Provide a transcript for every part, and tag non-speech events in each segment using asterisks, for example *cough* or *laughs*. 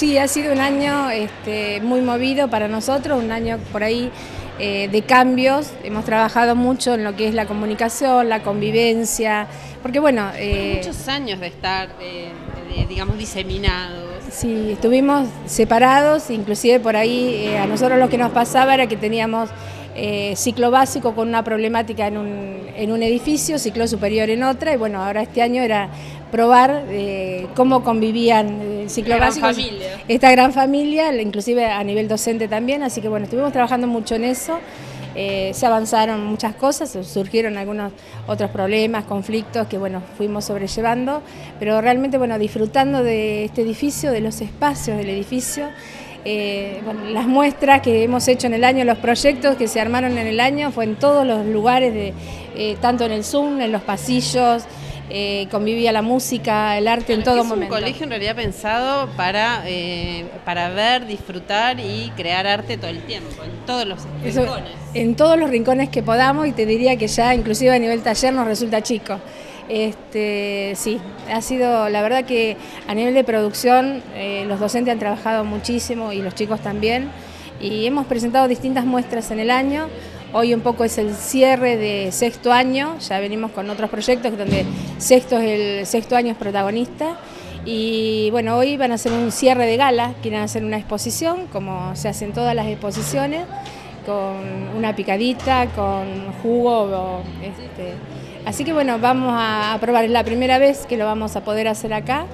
Sí, ha sido un año este, muy movido para nosotros, un año por ahí eh, de cambios. Hemos trabajado mucho en lo que es la comunicación, la convivencia, porque bueno... Eh, muchos años de estar, digamos, diseminados. Sí, estuvimos separados, inclusive por ahí eh, a nosotros lo que nos pasaba era que teníamos ciclo básico con una problemática en un, en un edificio, ciclo superior en otra, y bueno, ahora este año era probar eh, cómo convivían el ciclo básico, esta gran familia, inclusive a nivel docente también, así que bueno, estuvimos trabajando mucho en eso, eh, se avanzaron muchas cosas, surgieron algunos otros problemas, conflictos que bueno, fuimos sobrellevando, pero realmente bueno, disfrutando de este edificio, de los espacios del edificio, eh, las muestras que hemos hecho en el año, los proyectos que se armaron en el año, fue en todos los lugares, de, tanto en el Zoom, en los pasillos, eh, convivía la música, el arte en todo momento. Es un colegio en realidad pensado para, eh, para ver, disfrutar y crear arte todo el tiempo, en todos los rincones. En todos los rincones que podamos y te diría que ya inclusive a nivel taller nos resulta chico. Este, sí, ha sido, la verdad que a nivel de producción eh, los docentes han trabajado muchísimo y los chicos también y hemos presentado distintas muestras en el año. Hoy un poco es el cierre de sexto año, ya venimos con otros proyectos donde sexto es el sexto año es protagonista. Y bueno, hoy van a hacer un cierre de gala, quieren hacer una exposición, como se hacen todas las exposiciones, con una picadita, con jugo. Este. Así que bueno, vamos a probar, es la primera vez que lo vamos a poder hacer acá.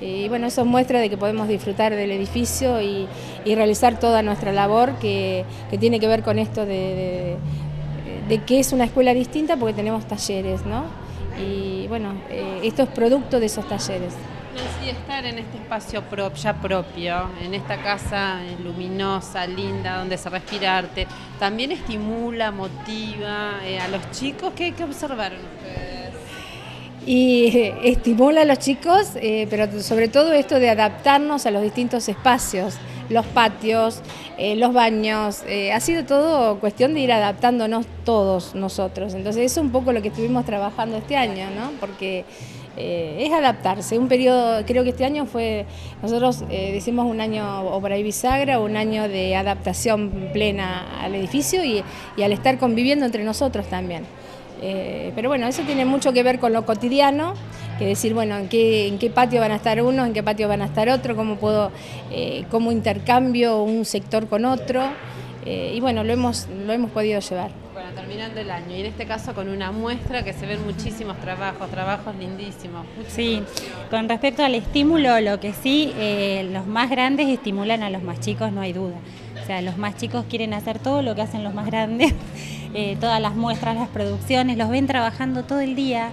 Y bueno, eso muestra de que podemos disfrutar del edificio y, realizar toda nuestra labor que, tiene que ver con esto de, que es una escuela distinta porque tenemos talleres, ¿no? Y bueno, eh, esto es producto de esos talleres. Sí, estar en este espacio ya propio, en esta casa luminosa, linda, donde se respira arte, también estimula, motiva eh, a los chicos. ¿Qué, qué observaron ustedes? Y *laughs* estimula a los chicos, eh, pero sobre todo esto de adaptarnos a los distintos espacios, los patios, eh, los baños, eh, ha sido todo cuestión de ir adaptándonos todos nosotros. Entonces eso es un poco lo que estuvimos trabajando este año, ¿no? Porque es adaptarse. Un periodo, creo que este año fue, nosotros decimos un año o por ahí bisagra, un año de adaptación plena al edificio y al estar conviviendo entre nosotros también. Eh, pero bueno, eso tiene mucho que ver con lo cotidiano, que decir, bueno, en qué, en qué patio van a estar unos, en qué patio van a estar otros, cómo puedo, eh, cómo intercambio un sector con otro. Eh, y bueno, lo hemos, lo hemos podido llevar. Bueno, terminando el año, y en este caso con una muestra que se ven muchísimos trabajos, trabajos lindísimos. Sí, con respecto al estímulo, lo que sí, los más grandes estimulan a los más chicos, no hay duda. Sea, los más chicos quieren hacer todo lo que hacen los más grandes. *laughs* Eh, todas las muestras, las producciones, los ven trabajando todo el día.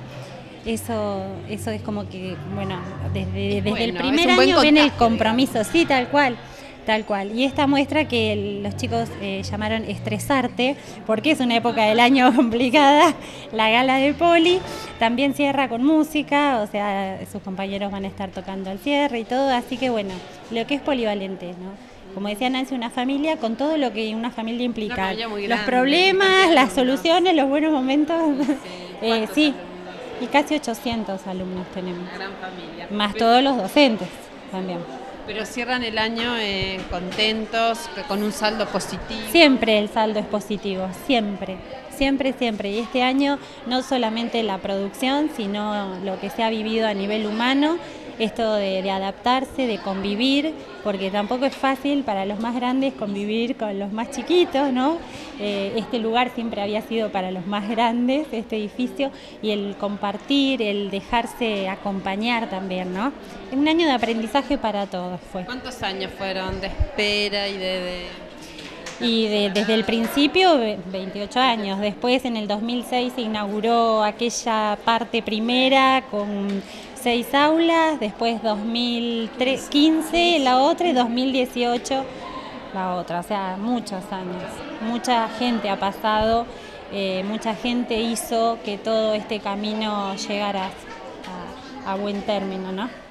Eso, eso es como que, bueno, desde, el primer año ven el compromiso, sí, tal cual. Tal cual. Y esta muestra que los chicos eh, llamaron Estresarte, porque es una época del año *laughs* complicada, la gala de Poli, también cierra con música, o sea, sus compañeros van a estar tocando al cierre y todo, así que bueno, lo que es polivalente, ¿no? Como decía Nancy, una familia con todo lo que una familia implica. los problemas, las soluciones, los buenos momentos. *laughs* Eh, sí, y casi 800 alumnos tenemos. Una gran familia. Más todos los docentes también. Pero cierran el año eh, contentos, con un saldo positivo. Siempre el saldo es positivo, siempre, siempre, siempre. Y este año no solamente la producción, sino lo que se ha vivido a nivel humano esto de, adaptarse, de convivir, porque tampoco es fácil para los más grandes convivir con los más chiquitos, ¿no? Eh, este lugar siempre había sido para los más grandes, este edificio, y el compartir, el dejarse acompañar también, ¿no? Un año de aprendizaje para todos fue. ¿Cuántos años fueron de espera y de... y desde el principio 28 años. Después en el 2006 se inauguró aquella parte primera con seis aulas, después 2015 la otra y 2018 la otra, o sea, muchos años. Mucha gente ha pasado, eh, mucha gente hizo que todo este camino llegara a, a buen término, ¿no?